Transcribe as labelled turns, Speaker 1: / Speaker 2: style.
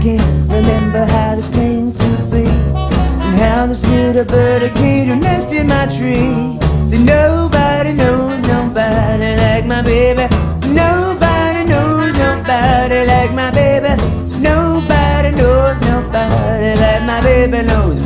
Speaker 1: can't remember how this came to be And how this little bird came to nest in my tree. See, nobody knows nobody like my baby. Nobody knows nobody like my baby. Nobody knows nobody like my baby, knows.